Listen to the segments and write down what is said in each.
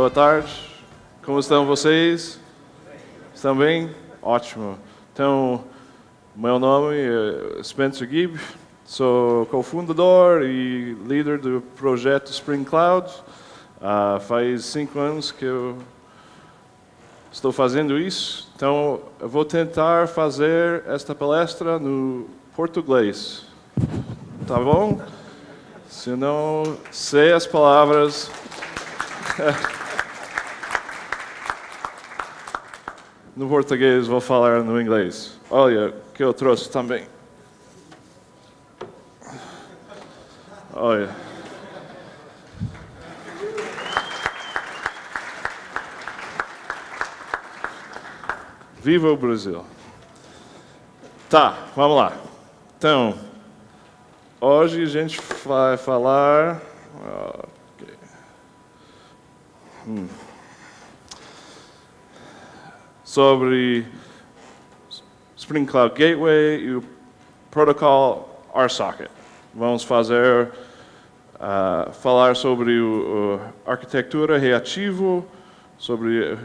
Boa tarde. Como estão vocês? Estão bem? Ótimo. Então, meu nome é Spencer Gibb, sou cofundador e líder do projeto Spring Cloud. Uh, faz cinco anos que eu estou fazendo isso, então eu vou tentar fazer esta palestra no português. Tá bom? Se não sei as palavras. no português, vou falar no inglês. Olha, que eu trouxe também. Olha. Viva o Brasil! Tá, vamos lá. Então, hoje a gente vai falar. Okay. Hum, sobre Spring Cloud Gateway e o protocolo RSocket. Vamos fazer uh, falar sobre a arquitetura reativo, sobre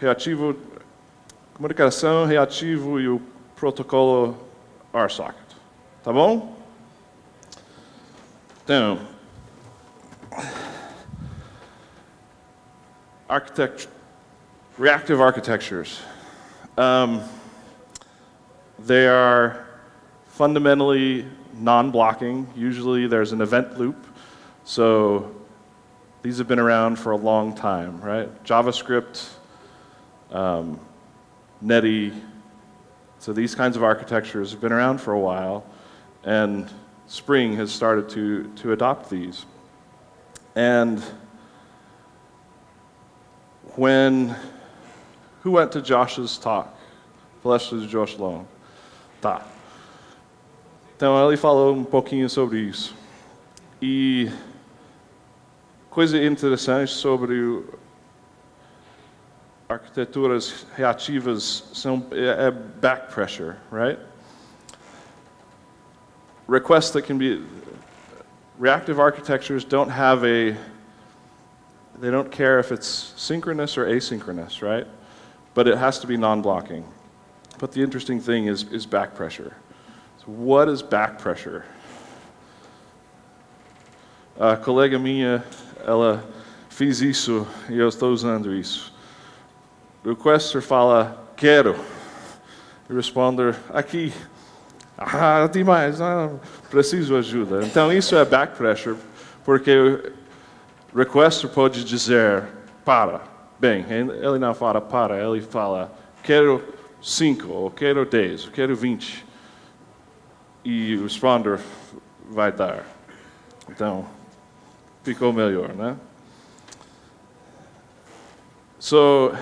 reativo comunicação reativo e o protocolo RSocket. Tá bom? Então, architect, reactive architectures. Um, they are fundamentally non-blocking. Usually there's an event loop. So these have been around for a long time, right? JavaScript, um, Netty. So these kinds of architectures have been around for a while, and Spring has started to, to adopt these. And when, who went to Josh's talk? Palestra de Josh Long. Tá. Então ele falou um pouquinho sobre isso. E coisa interessante sobre arquiteturas reativas são é, back pressure, right? Requests that can be reactive architectures don't have a they don't care if it's synchronous or asynchronous, right? But it has to be non-blocking. But the interesting thing is, is back pressure. So what is back pressure? A colega minha, ela fez isso e eu estou usando isso. O requester fala, quero. E responder, aqui. Ah, demais, ah, preciso ajuda. Então isso é back pressure, porque o requester pode dizer, para. Bem, ele não fala para, ele fala, quero 5, ou quero 10, ou quero 20. E o responder vai dar. Então, ficou melhor, né? So,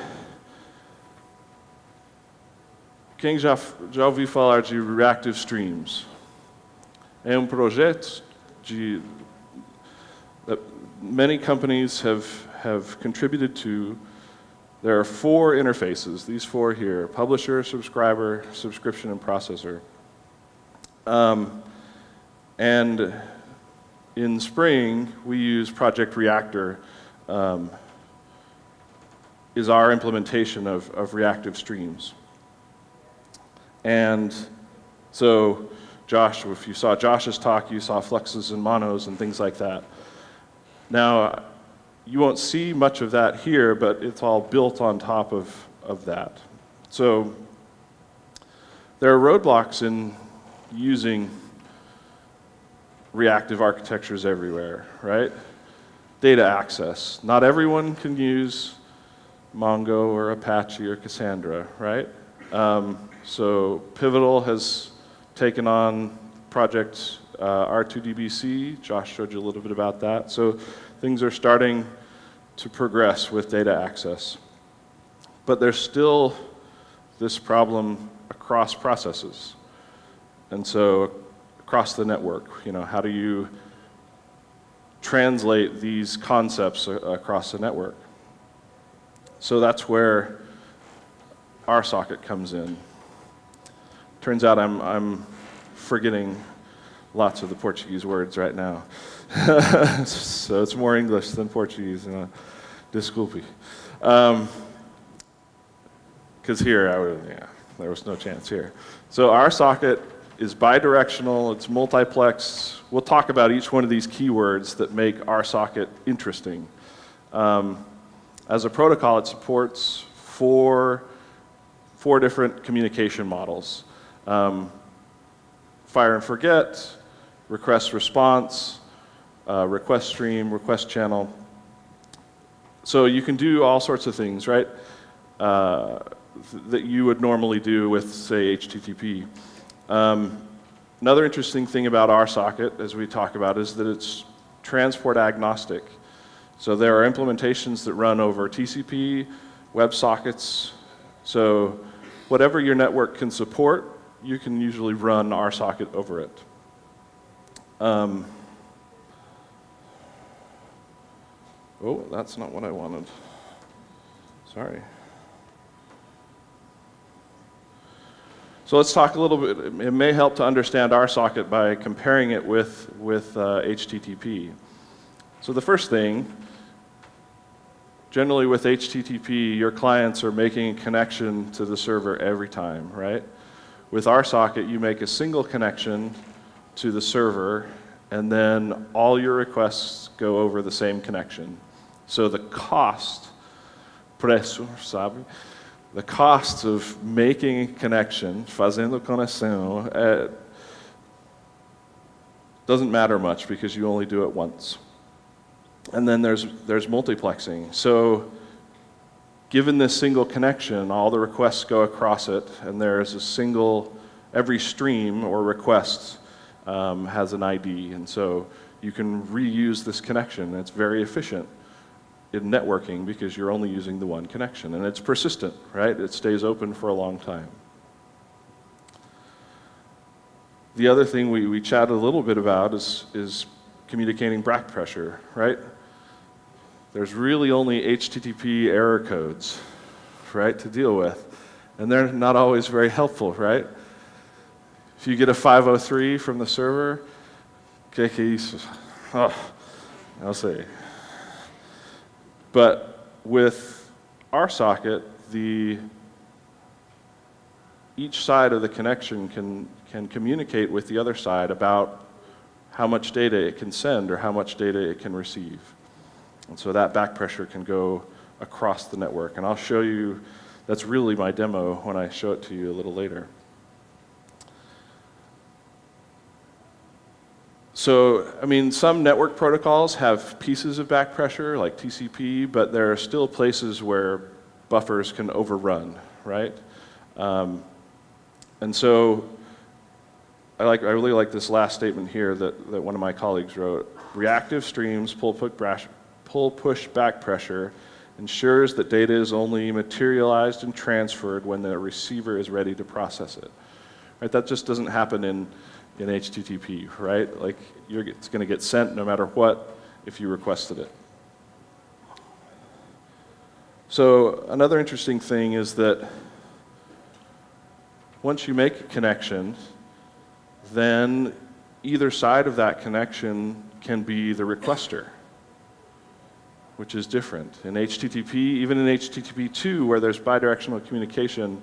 Quem já, já ouviu falar de Reactive Streams? É um projeto de many companies have, have contributed to. There are four interfaces, these four here, publisher, subscriber, subscription, and processor. Um, and in Spring, we use Project Reactor um, is our implementation of, of reactive streams. And so, Josh, if you saw Josh's talk, you saw fluxes and monos and things like that. Now, you won't see much of that here, but it's all built on top of, of that. So, there are roadblocks in using reactive architectures everywhere, right? Data access. Not everyone can use Mongo or Apache or Cassandra, right? Um, so Pivotal has taken on project uh, R2DBC. Josh showed you a little bit about that. So things are starting to progress with data access. But there's still this problem across processes. And so across the network, you know, how do you translate these concepts across the network? So that's where RSocket comes in. Turns out I'm, I'm forgetting lots of the Portuguese words right now. so it's more English than Portuguese. Disculpe. Um, because here, I would, yeah, there was no chance here. So RSocket is bidirectional, it's multiplex. We'll talk about each one of these keywords that make RSocket interesting. Um, as a protocol, it supports four, four different communication models. Um, fire and forget, request response, uh, request stream, request channel. So you can do all sorts of things, right? Uh, that you would normally do with, say, HTTP. Um, another interesting thing about RSocket, as we talk about, is that it's transport agnostic. So there are implementations that run over TCP, WebSockets. So whatever your network can support, you can usually run RSocket over it. Um, oh, that's not what I wanted. Sorry. So let's talk a little bit. It may help to understand RSocket by comparing it with, with uh, HTTP. So the first thing, generally with HTTP, your clients are making a connection to the server every time, right? With RSocket, you make a single connection to the server, and then all your requests go over the same connection. So the cost, preço, sabe? the cost of making a connection, fazendo conexão, uh, doesn't matter much because you only do it once. And then there's, there's multiplexing. So given this single connection, all the requests go across it, and there's a single, every stream or request um, has an ID, and so you can reuse this connection. It's very efficient in networking because you're only using the one connection. And it's persistent, right? It stays open for a long time. The other thing we, we chatted a little bit about is, is communicating back pressure, right? There's really only HTTP error codes, right, to deal with. And they're not always very helpful, right? If you get a 503 from the server, que? Oh, I'll say, but with RSocket, the, each side of the connection can, can communicate with the other side about how much data it can send or how much data it can receive. And so that back pressure can go across the network. And I'll show you, that's really my demo when I show it to you a little later. So, I mean, some network protocols have pieces of back pressure, like TCP, but there are still places where buffers can overrun, right? Um, and so, I, like, I really like this last statement here that, that one of my colleagues wrote. Reactive streams pull, pull push back pressure ensures that data is only materialized and transferred when the receiver is ready to process it. Right? That just doesn't happen in in HTTP, right? Like it's going to get sent no matter what if you requested it. So another interesting thing is that once you make a connection, then either side of that connection can be the requester, which is different. In HTTP, even in HTTP 2, where there's bidirectional communication,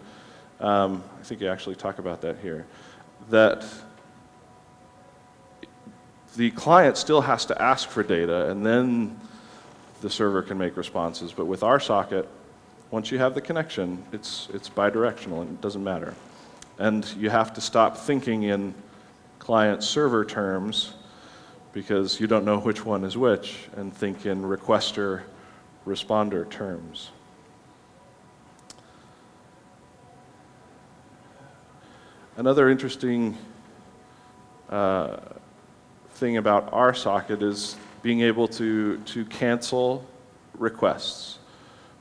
um, I think you actually talk about that here, that the client still has to ask for data and then the server can make responses. But with RSocket, once you have the connection, it's, it's bidirectional and it doesn't matter. And you have to stop thinking in client server terms because you don't know which one is which and think in requester responder terms. Another interesting uh, thing about RSocket is being able to, to cancel requests.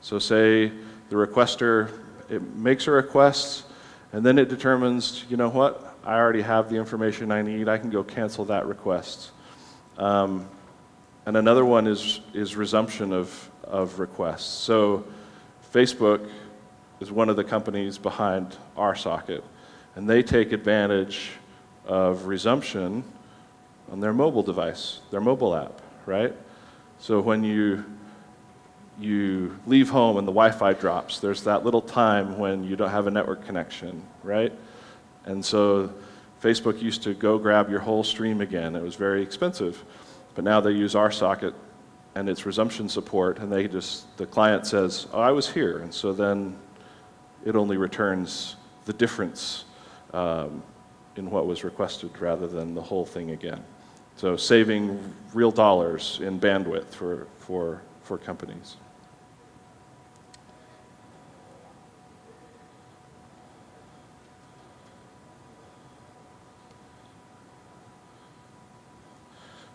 So say the requester, it makes a request, and then it determines, you know what, I already have the information I need, I can go cancel that request. Um, and another one is, is resumption of, of requests. So Facebook is one of the companies behind RSocket, and they take advantage of resumption on their mobile device, their mobile app, right? So when you you leave home and the Wi-Fi drops. There's that little time when you don't have a network connection, right? And so Facebook used to go grab your whole stream again. It was very expensive. But now they use RSocket and its resumption support, and they just, the client says, oh, I was here. And so then it only returns the difference um, in what was requested rather than the whole thing again. So saving real dollars in bandwidth for, for, for companies.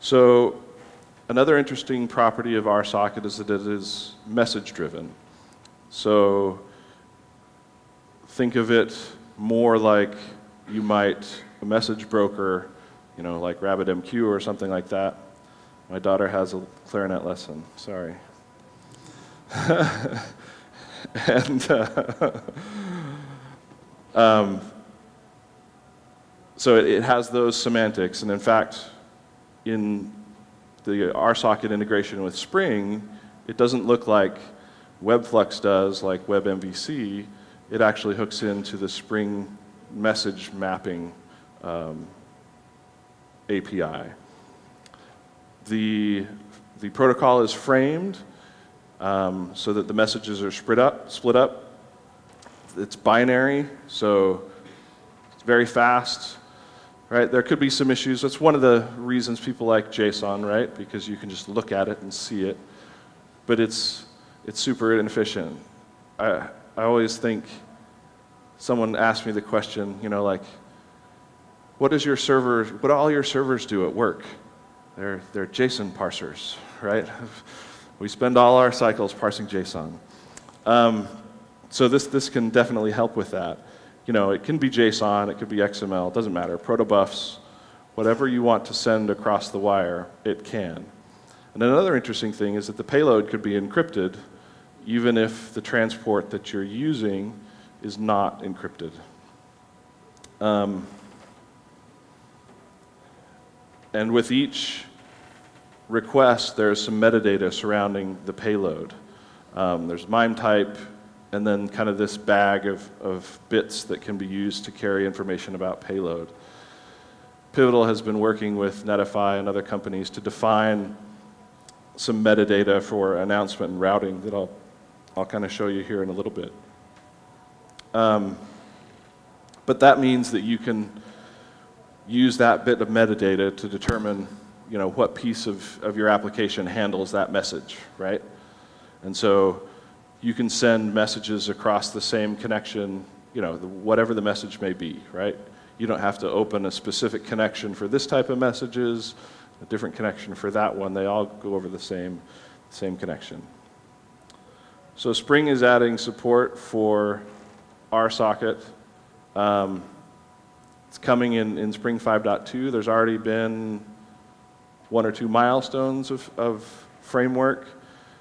So another interesting property of RSocket is that it is message driven. So think of it more like you might a message broker, you know, like RabbitMQ or something like that. My daughter has a clarinet lesson. Sorry. and uh, um, so it, it has those semantics, and in fact, in the RSocket integration with Spring, it doesn't look like Webflux does, like WebMVC. It actually hooks into the Spring message mapping um, API. The, the protocol is framed um, so that the messages are split up, split up. It's binary, so it's very fast right? There could be some issues. That's one of the reasons people like JSON, right? Because you can just look at it and see it. But it's, it's super inefficient. I, I always think someone asked me the question, you know, like, what does your server, what do all your servers do at work? They're, they're JSON parsers, right? We spend all our cycles parsing JSON. Um, so this, this can definitely help with that you know, it can be JSON, it could be XML, it doesn't matter. Protobufs, whatever you want to send across the wire, it can. And another interesting thing is that the payload could be encrypted even if the transport that you're using is not encrypted. Um, and with each request, there's some metadata surrounding the payload. Um, there's MIME type, and then kind of this bag of, of bits that can be used to carry information about payload. Pivotal has been working with Netifi and other companies to define some metadata for announcement and routing that I'll, I'll kind of show you here in a little bit. Um, but that means that you can use that bit of metadata to determine you know, what piece of, of your application handles that message, right? And so you can send messages across the same connection, you know, the, whatever the message may be, right? You don't have to open a specific connection for this type of messages, a different connection for that one. They all go over the same, same connection. So Spring is adding support for RSocket. Um, it's coming in, in Spring 5.2. There's already been one or two milestones of, of framework.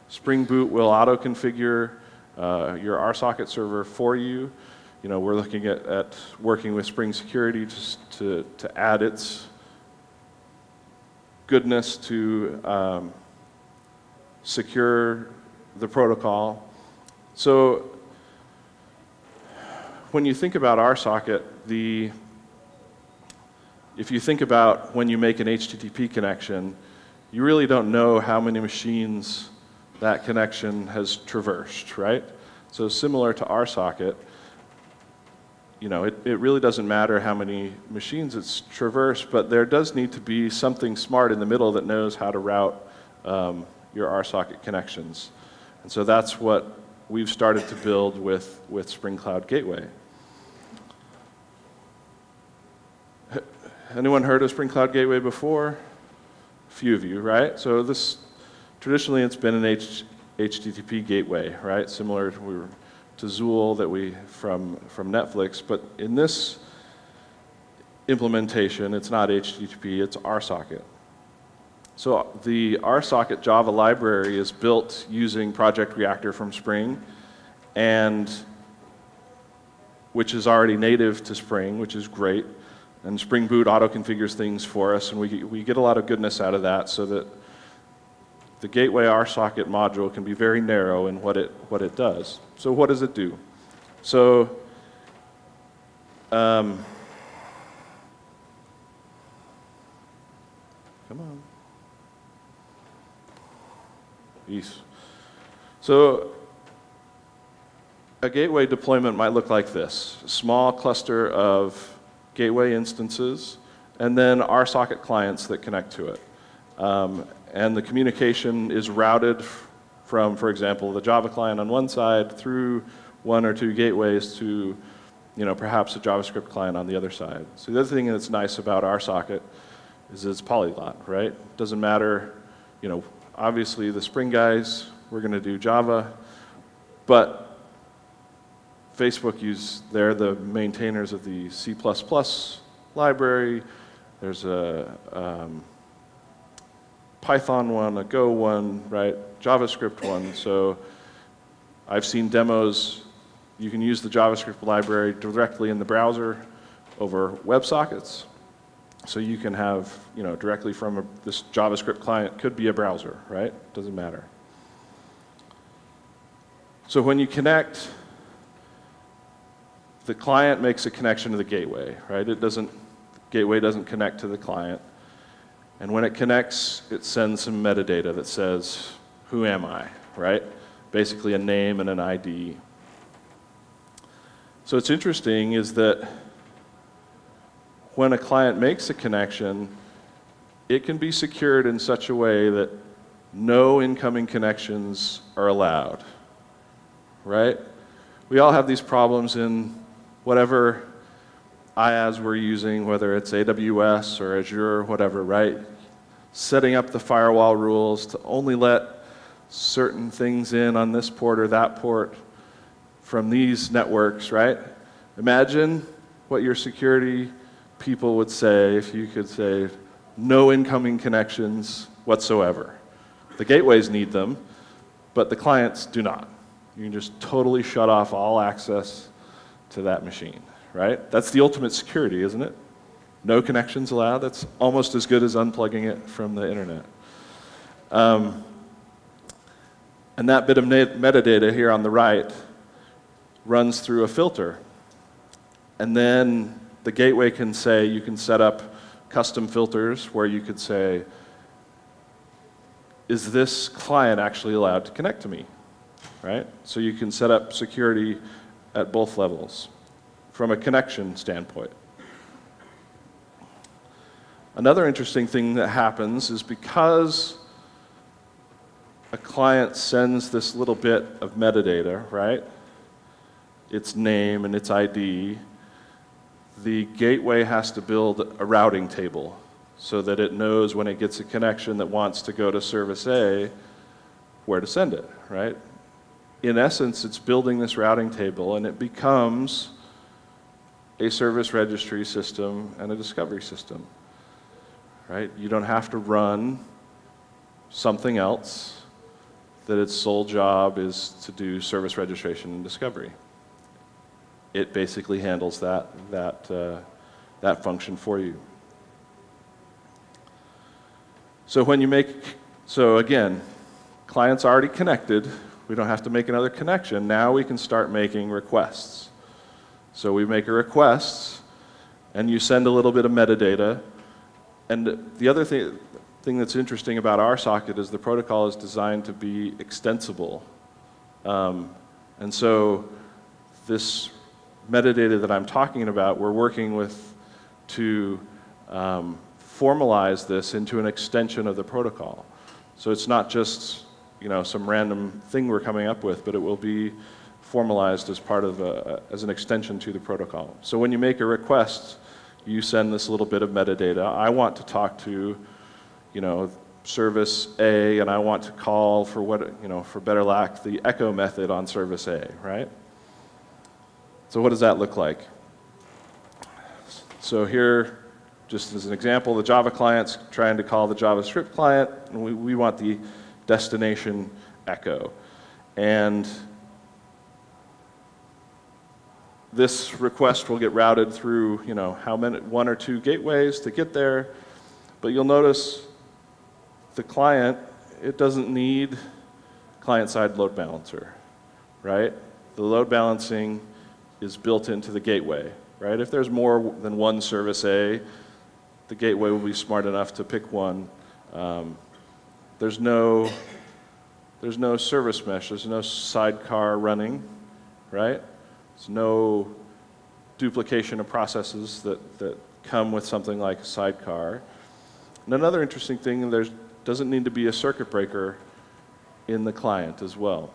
Spring Boot will auto-configure uh, your RSocket server for you. You know, we're looking at, at working with Spring Security to, to, to add its goodness to um, secure the protocol. So when you think about RSocket, the if you think about when you make an HTTP connection, you really don't know how many machines that connection has traversed, right? So similar to RSocket, you know, it, it really doesn't matter how many machines it's traversed, but there does need to be something smart in the middle that knows how to route um, your RSocket connections. And so that's what we've started to build with, with Spring Cloud Gateway. Anyone heard of Spring Cloud Gateway before? A few of you, right? So this traditionally it's been an H, HTTP gateway, right? Similar to, to Zuul that we from from Netflix, but in this implementation, it's not HTTP, it's RSocket. So the RSocket Java library is built using Project Reactor from Spring, and which is already native to Spring, which is great. And Spring Boot auto configures things for us, and we, we get a lot of goodness out of that so that the gateway RSocket module can be very narrow in what it, what it does. So what does it do? So um, come on. Yes. So a gateway deployment might look like this. A small cluster of gateway instances and then RSocket clients that connect to it. Um, and the communication is routed from, for example, the Java client on one side through one or two gateways to, you know, perhaps a JavaScript client on the other side. So the other thing that's nice about RSocket is it's polyglot, right? Doesn't matter, you know, obviously the Spring guys, we're going to do Java, but Facebook use, they're the maintainers of the C++ library. There's a um, Python one, a Go one, right? JavaScript one. So I've seen demos. You can use the JavaScript library directly in the browser over WebSockets. So you can have, you know, directly from a, this JavaScript client, could be a browser, right? Doesn't matter. So when you connect, the client makes a connection to the gateway, right? It doesn't, gateway doesn't connect to the client. And when it connects, it sends some metadata that says, who am I, right? Basically a name and an ID. So what's interesting is that when a client makes a connection, it can be secured in such a way that no incoming connections are allowed, right? We all have these problems in whatever IaaS we're using, whether it's AWS or Azure or whatever, right? Setting up the firewall rules to only let certain things in on this port or that port from these networks, right? Imagine what your security people would say if you could say no incoming connections whatsoever. The gateways need them, but the clients do not. You can just totally shut off all access to that machine right? That's the ultimate security, isn't it? No connections allowed. That's almost as good as unplugging it from the internet. Um, and that bit of metadata here on the right runs through a filter. And then the gateway can say, you can set up custom filters where you could say, is this client actually allowed to connect to me? Right? So you can set up security at both levels from a connection standpoint. Another interesting thing that happens is because a client sends this little bit of metadata, right? Its name and its ID, the gateway has to build a routing table so that it knows when it gets a connection that wants to go to service A, where to send it, right? In essence, it's building this routing table and it becomes a service registry system and a discovery system. Right? You don't have to run something else that its sole job is to do service registration and discovery. It basically handles that, that, uh, that function for you. So when you make, so again, client's already connected. We don't have to make another connection. Now we can start making requests. So we make a request, and you send a little bit of metadata. And the other thing, thing that's interesting about RSocket is the protocol is designed to be extensible. Um, and so this metadata that I'm talking about, we're working with to um, formalize this into an extension of the protocol. So it's not just you know some random thing we're coming up with, but it will be formalized as part of a, as an extension to the protocol. So when you make a request, you send this little bit of metadata. I want to talk to, you know, service A, and I want to call for what, you know, for better lack, the echo method on service A, right? So what does that look like? So here, just as an example, the Java client's trying to call the JavaScript client, and we, we want the destination echo. And this request will get routed through, you know, how many, one or two gateways to get there. But you'll notice the client it doesn't need client-side load balancer, right? The load balancing is built into the gateway, right? If there's more than one service A, the gateway will be smart enough to pick one. Um, there's no there's no service mesh. There's no sidecar running, right? There's no duplication of processes that, that come with something like a sidecar. And another interesting thing, there doesn't need to be a circuit breaker in the client as well.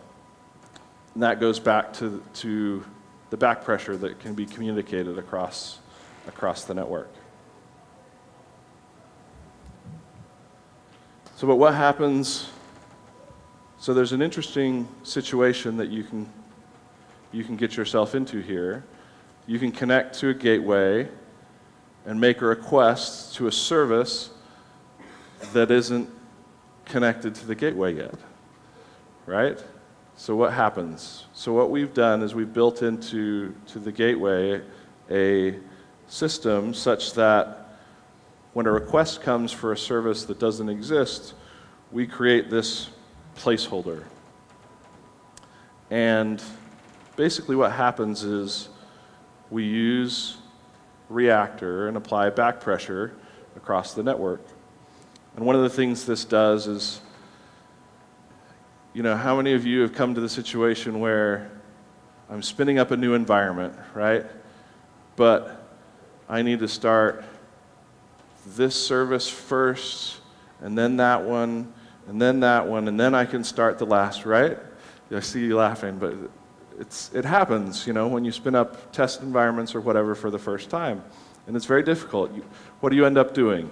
And that goes back to, to the back pressure that can be communicated across, across the network. So, but what happens? So, there's an interesting situation that you can, you can get yourself into here. You can connect to a gateway and make a request to a service that isn't connected to the gateway yet, right? So what happens? So what we've done is we've built into to the gateway a system such that when a request comes for a service that doesn't exist, we create this placeholder. And basically what happens is we use reactor and apply back pressure across the network. And one of the things this does is, you know, how many of you have come to the situation where I'm spinning up a new environment, right? But I need to start this service first, and then that one, and then that one, and then I can start the last, right? I see you laughing, but it's, it happens, you know, when you spin up test environments or whatever for the first time. And it's very difficult. You, what do you end up doing?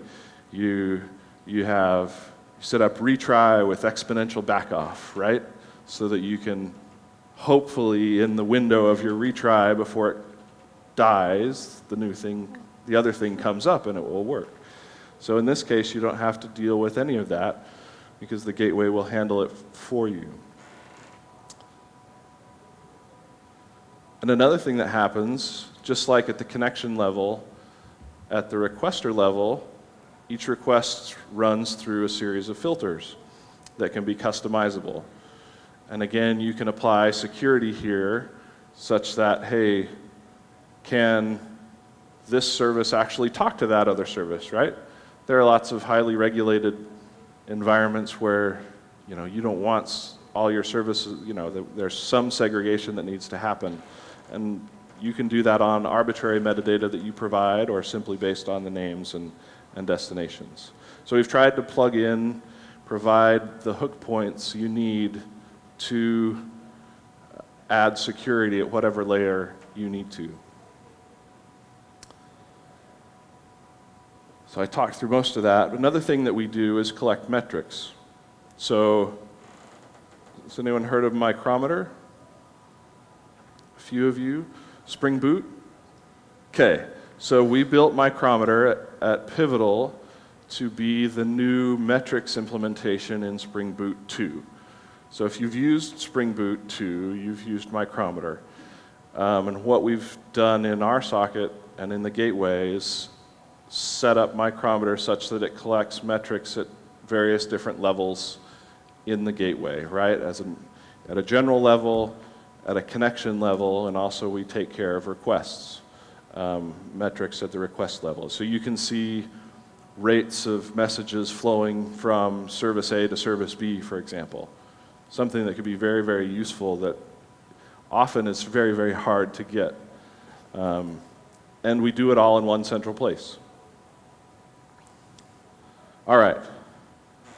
You, you have, you set up retry with exponential backoff, right? So that you can hopefully, in the window of your retry before it dies, the new thing, the other thing comes up and it will work. So in this case, you don't have to deal with any of that because the gateway will handle it for you. And another thing that happens, just like at the connection level, at the requester level, each request runs through a series of filters that can be customizable. And again, you can apply security here such that, hey, can this service actually talk to that other service, right? There are lots of highly regulated environments where, you know, you don't want all your services, you know, there's some segregation that needs to happen. And you can do that on arbitrary metadata that you provide or simply based on the names and, and destinations. So we've tried to plug in, provide the hook points you need to uh, add security at whatever layer you need to. So I talked through most of that. Another thing that we do is collect metrics. So, has anyone heard of Micrometer? A few of you. Spring Boot? Okay, so we built Micrometer at, Pivotal to be the new metrics implementation in Spring Boot 2. So if you've used Spring Boot 2, you've used Micrometer. Um, and what we've done in RSocket and in the gateway is set up Micrometer such that it collects metrics at various different levels in the gateway, right? As a, at a general level, at a connection level, and also we take care of requests, um, metrics at the request level. So you can see rates of messages flowing from service A to service B, for example. Something that could be very, very useful that often is very, very hard to get. Um, and we do it all in one central place. All right,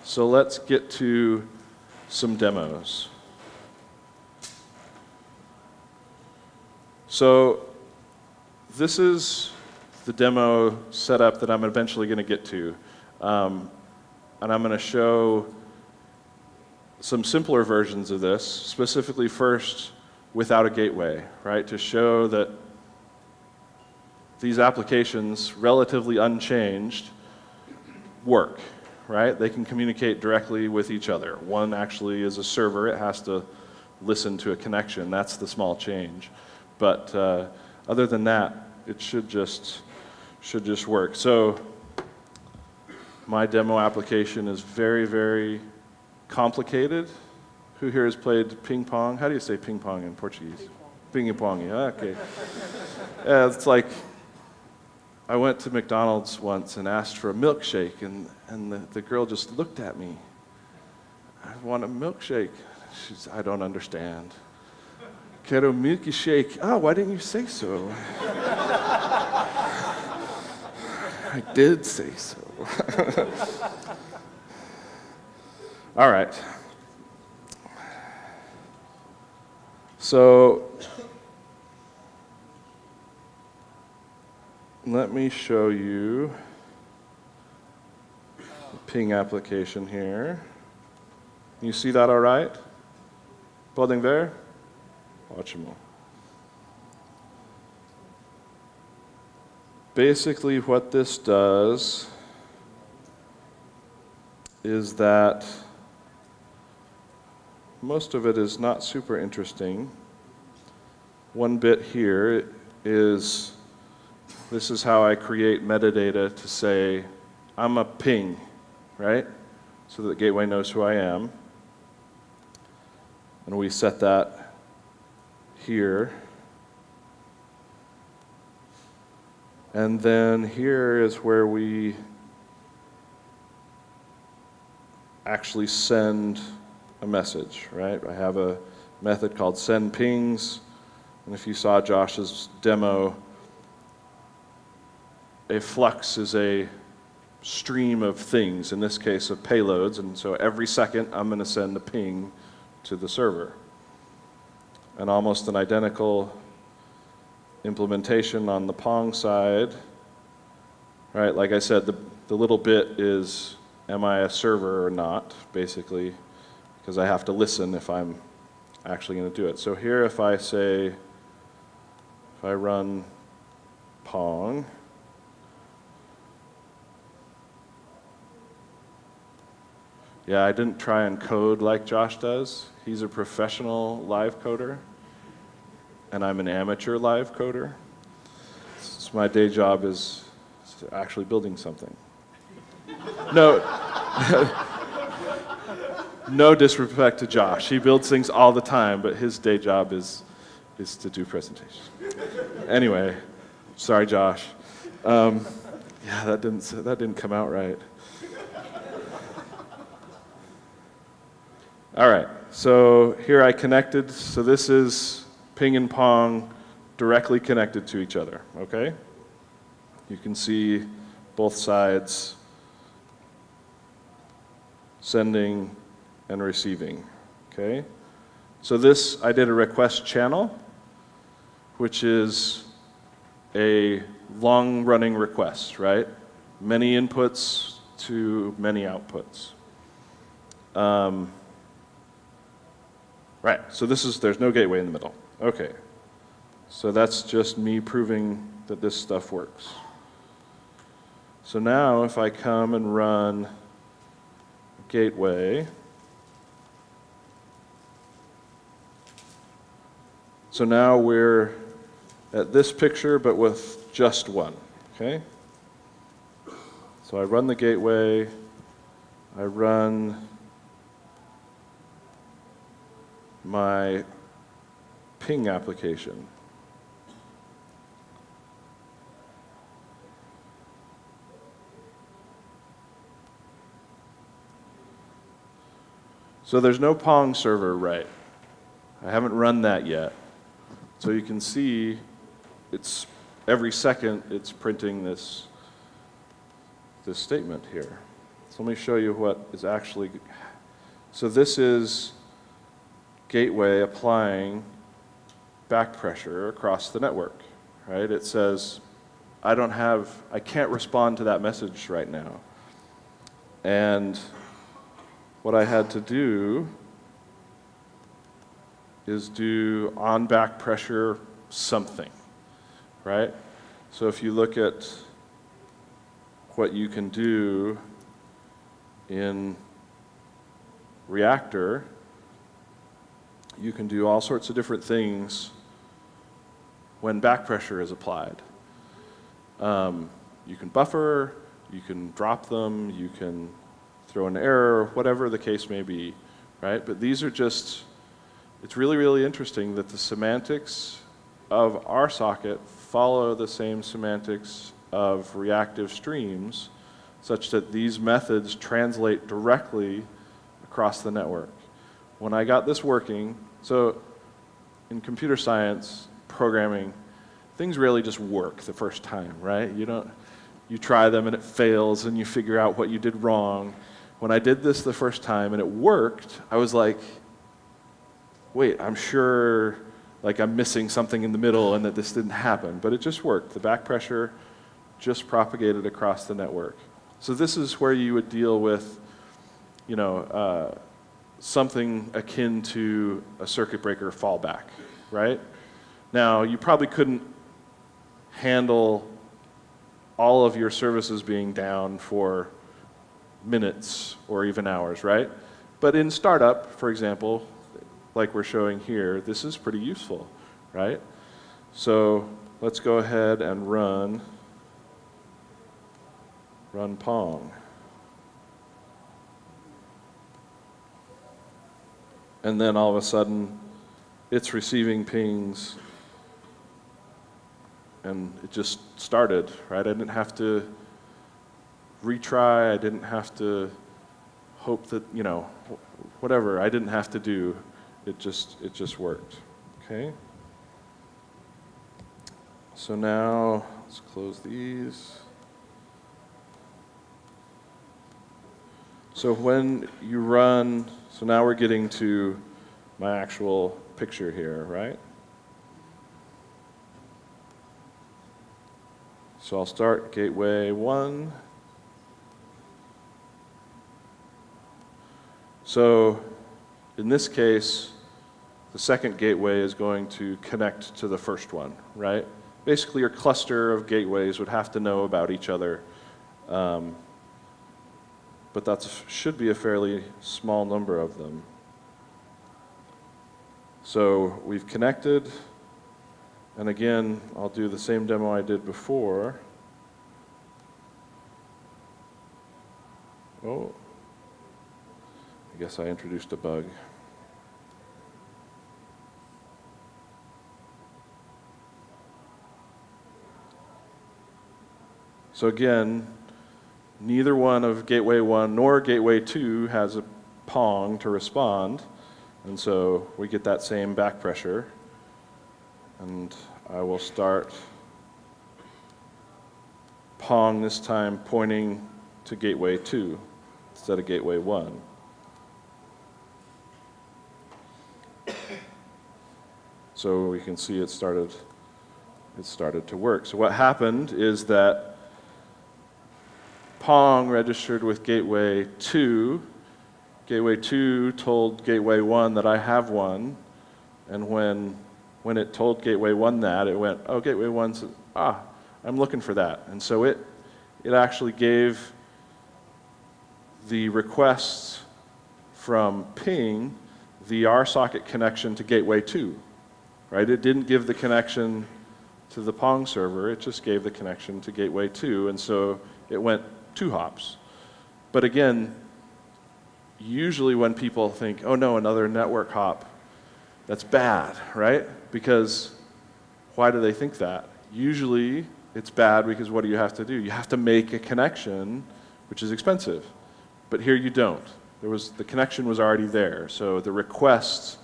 so let's get to some demos. So this is the demo setup that I'm eventually going to get to. Um, and I'm going to show some simpler versions of this, specifically first without a gateway, right? To show that these applications, relatively unchanged, work, right? They can communicate directly with each other. One actually is a server, it has to listen to a connection. That's the small change. But uh, other than that, it should just, should just work. So my demo application is very, very complicated. Who here has played ping pong? How do you say ping pong in Portuguese? Ping pong. Yeah, okay. yeah, it's like I went to McDonald's once and asked for a milkshake, and, and the, the girl just looked at me. I want a milkshake. She's, I don't understand. Quero milkshake. Oh, why didn't you say so? I did say so. All right. So let me show you the ping application here. You see that all right? Podem ver? Ótimo. Basically, what this does is that most of it is not super interesting. One bit here is this is how I create metadata to say I'm a ping, right? So that gateway knows who I am. And we set that here. And then here is where we actually send a message, right? I have a method called send pings. And if you saw Josh's demo, a flux is a stream of things, in this case of payloads. And so every second I'm going to send a ping to the server. And almost an identical implementation on the Pong side. Right, like I said, the, the little bit is am I a server or not, basically because I have to listen if I'm actually going to do it. So here, if I say, if I run Pong, yeah, I didn't try and code like Josh does. He's a professional live coder, and I'm an amateur live coder. So my day job is actually building something. no. no disrespect to Josh. He builds things all the time, but his day job is, is to do presentations. anyway, sorry, Josh. Um, yeah, that didn't, that didn't come out right. All right, so here I connected. So this is ping and pong directly connected to each other, okay? You can see both sides sending and receiving. Okay? So this, I did a request channel, which is a long running request, right? Many inputs to many outputs. Um, right, so this is, there's no gateway in the middle. Okay, so that's just me proving that this stuff works. So now if I come and run gateway, So now we're at this picture, but with just one, okay? So I run the gateway, I run my ping application. So there's no Pong server, right? I haven't run that yet. So you can see it's every second it's printing this, this statement here. So let me show you what is actually, so this is gateway applying back pressure across the network, right? It says, I don't have, I can't respond to that message right now. And what I had to do is do on back pressure something, right? So if you look at what you can do in reactor, you can do all sorts of different things when back pressure is applied. Um, you can buffer, you can drop them, you can throw an error, whatever the case may be, right? But these are just, it's really, really interesting that the semantics of RSocket follow the same semantics of reactive streams such that these methods translate directly across the network. When I got this working, so in computer science, programming, things really just work the first time, right? You don't, you try them and it fails and you figure out what you did wrong. When I did this the first time and it worked, I was like, wait, I'm sure like I'm missing something in the middle and that this didn't happen, but it just worked. The back pressure just propagated across the network. So this is where you would deal with, you know, uh, something akin to a circuit breaker fallback, right? Now, you probably couldn't handle all of your services being down for minutes or even hours, right? But in startup, for example, like we're showing here, this is pretty useful, right? So let's go ahead and run, run Pong. And then all of a sudden, it's receiving pings and it just started, right? I didn't have to retry, I didn't have to hope that, you know, whatever I didn't have to do it just, it just worked. Okay? So now, let's close these. So when you run, so now we're getting to my actual picture here, right? So I'll start gateway one. So in this case, the second gateway is going to connect to the first one, right? Basically, your cluster of gateways would have to know about each other. Um, but that should be a fairly small number of them. So we've connected, and again, I'll do the same demo I did before. Oh, I guess I introduced a bug. So again, neither one of Gateway 1 nor Gateway 2 has a Pong to respond. And so we get that same back pressure. And I will start Pong this time pointing to Gateway 2 instead of Gateway 1. So we can see it started, it started to work. So what happened is that Pong registered with Gateway 2. Gateway 2 told Gateway 1 that I have one. And when, when it told Gateway 1 that, it went, oh, Gateway 1 says, ah, I'm looking for that. And so it, it actually gave the requests from ping the RSocket connection to Gateway 2. Right? It didn't give the connection to the Pong server, it just gave the connection to Gateway 2. And so it went two hops. But again, usually when people think, oh no, another network hop, that's bad, right? Because why do they think that? Usually it's bad because what do you have to do? You have to make a connection, which is expensive. But here you don't. There was, the connection was already there. So the request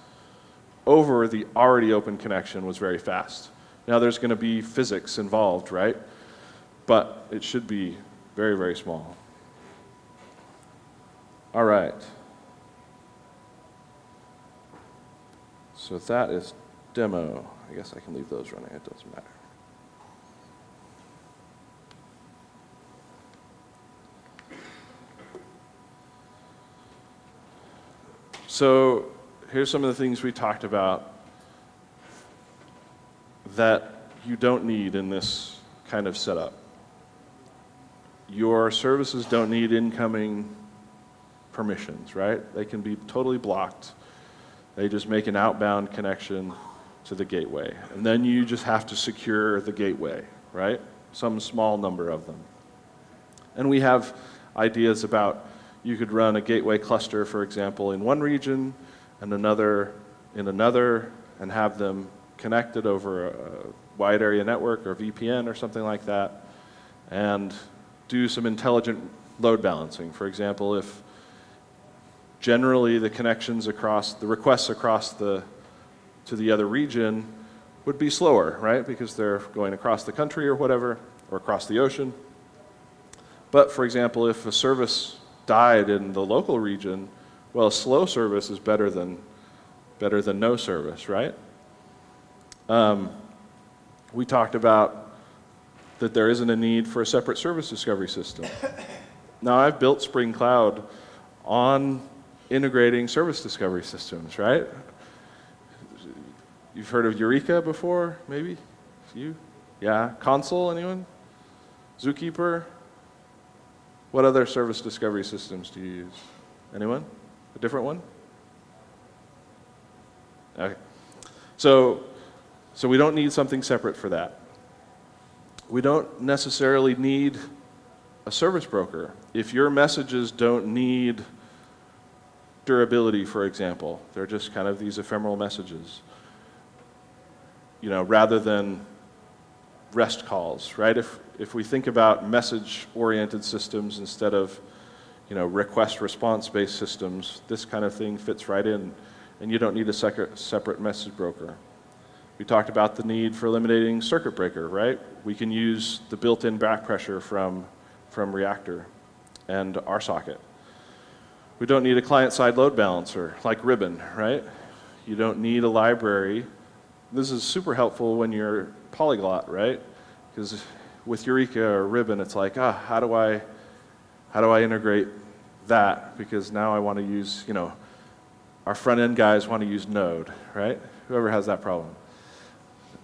over the already open connection was very fast. Now there's going to be physics involved, right? But it should be very, very small. All right. So that is demo. I guess I can leave those running. It doesn't matter. So here's some of the things we talked about that you don't need in this kind of setup your services don't need incoming permissions, right? They can be totally blocked. They just make an outbound connection to the gateway. And then you just have to secure the gateway, right? Some small number of them. And we have ideas about you could run a gateway cluster, for example, in one region and another in another, and have them connected over a wide area network or VPN or something like that, and do some intelligent load balancing. For example, if generally the connections across, the requests across the, to the other region would be slower, right? Because they're going across the country or whatever, or across the ocean. But for example, if a service died in the local region, well, a slow service is better than, better than no service, right? Um, we talked about that there isn't a need for a separate service discovery system. Now, I've built Spring Cloud on integrating service discovery systems, right? You've heard of Eureka before, maybe? You? Yeah. Consul, anyone? Zookeeper? What other service discovery systems do you use? Anyone? A different one? Okay. So, so we don't need something separate for that. We don't necessarily need a service broker. If your messages don't need durability, for example, they're just kind of these ephemeral messages, you know, rather than REST calls, right? If, if we think about message-oriented systems instead of, you know, request-response-based systems, this kind of thing fits right in, and you don't need a separate message broker. We talked about the need for eliminating circuit breaker, right? We can use the built-in back pressure from, from Reactor and RSocket. We don't need a client-side load balancer like Ribbon, right? You don't need a library. This is super helpful when you're polyglot, right? Because with Eureka or Ribbon, it's like, ah, how do I, how do I integrate that? Because now I want to use, you know, our front end guys want to use Node, right? Whoever has that problem.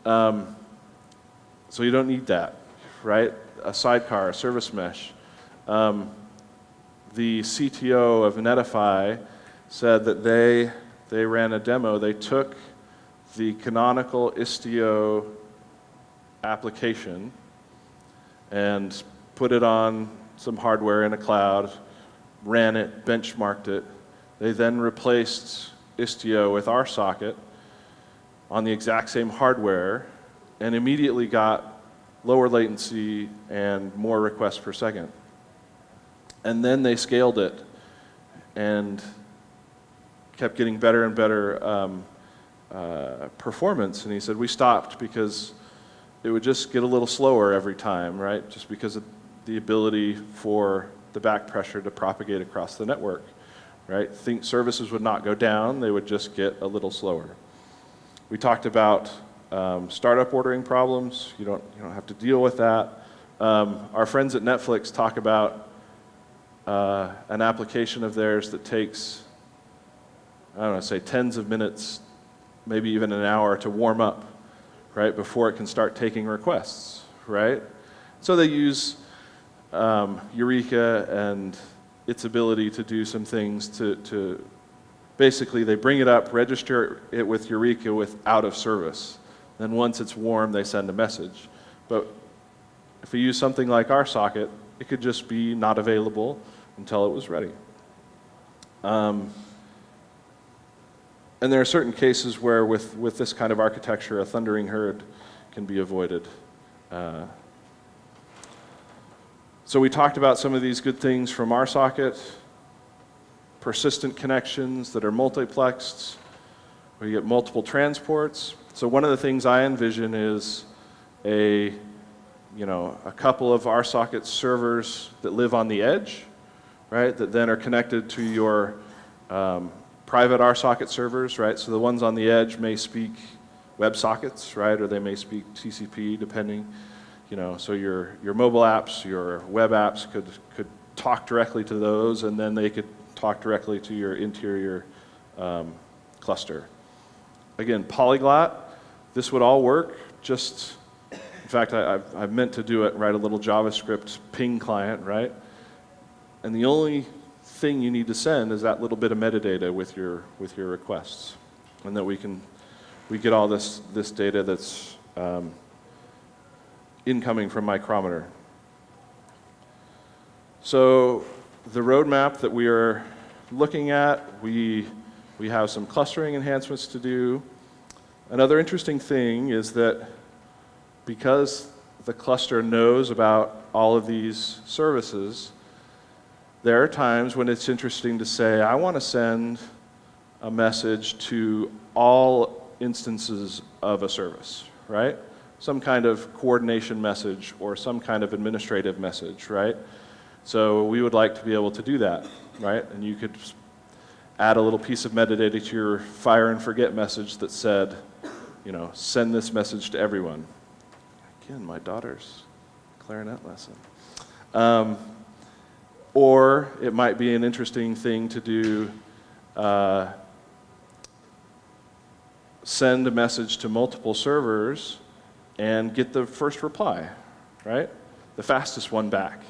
Um, so you don't need that, right? A sidecar, a service mesh. Um, the CTO of Netifi said that they, they ran a demo. They took the canonical Istio application and put it on some hardware in a cloud, ran it, benchmarked it. They then replaced Istio with RSocket on the exact same hardware and immediately got lower latency and more requests per second. And then they scaled it and kept getting better and better um, uh, performance. And he said, we stopped because it would just get a little slower every time, right? Just because of the ability for the back pressure to propagate across the network, right? Think services would not go down, they would just get a little slower. We talked about um, startup ordering problems. You don't, you don't have to deal with that. Um, our friends at Netflix talk about uh, an application of theirs that takes, I don't know, say tens of minutes, maybe even an hour to warm up, right, before it can start taking requests, right? So they use um, Eureka and its ability to do some things to, to basically they bring it up, register it with Eureka with out of service. Then once it's warm, they send a message. But if we use something like RSocket, it could just be not available until it was ready. Um, and there are certain cases where with, with this kind of architecture, a thundering herd can be avoided. Uh, so we talked about some of these good things from RSocket persistent connections that are multiplexed, where you get multiple transports. So one of the things I envision is a, you know, a couple of RSocket servers that live on the edge, right, that then are connected to your um, private RSocket servers, right? So the ones on the edge may speak WebSockets, right, or they may speak TCP, depending, you know, so your, your mobile apps, your web apps could, could talk directly to those, and then they could talk directly to your interior um, cluster. Again, polyglot, this would all work, just, in fact, I, have I've meant to do it, write a little JavaScript ping client, right? And the only thing you need to send is that little bit of metadata with your, with your requests. And that we can, we get all this, this data that's um, incoming from Micrometer. So the roadmap that we are looking at, we, we have some clustering enhancements to do. Another interesting thing is that because the cluster knows about all of these services, there are times when it's interesting to say, I want to send a message to all instances of a service, right? Some kind of coordination message or some kind of administrative message, right? So we would like to be able to do that, right? And you could add a little piece of metadata to your fire and forget message that said, you know, send this message to everyone. Again, my daughter's clarinet lesson. Um, or it might be an interesting thing to do uh, send a message to multiple servers and get the first reply, right? The fastest one back.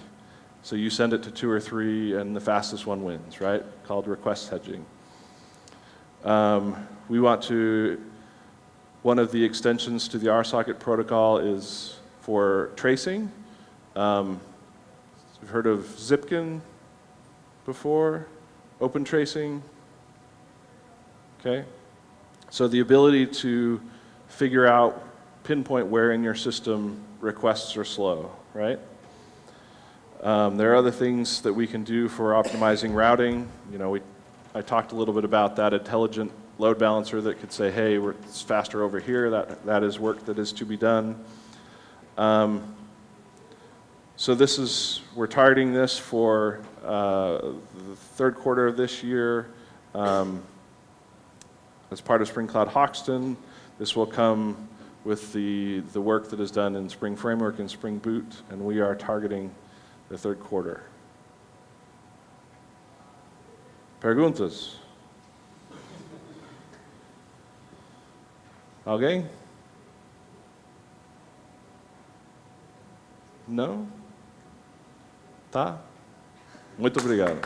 So you send it to two or three, and the fastest one wins, right? Called request hedging. Um, we want to, one of the extensions to the RSocket protocol is for tracing. Um, you've heard of Zipkin before? Open tracing? Okay. So the ability to figure out, pinpoint where in your system requests are slow, right? Um, there are other things that we can do for optimizing routing. You know, we, I talked a little bit about that intelligent load balancer that could say, hey, we're, it's faster over here. That, that is work that is to be done. Um, so this is, we're targeting this for uh, the third quarter of this year. Um, as part of Spring Cloud Hoxton, this will come with the, the work that is done in Spring Framework and Spring Boot, and we are targeting the third quarter. Perguntas? Alguém? Não? Tá? Muito obrigado.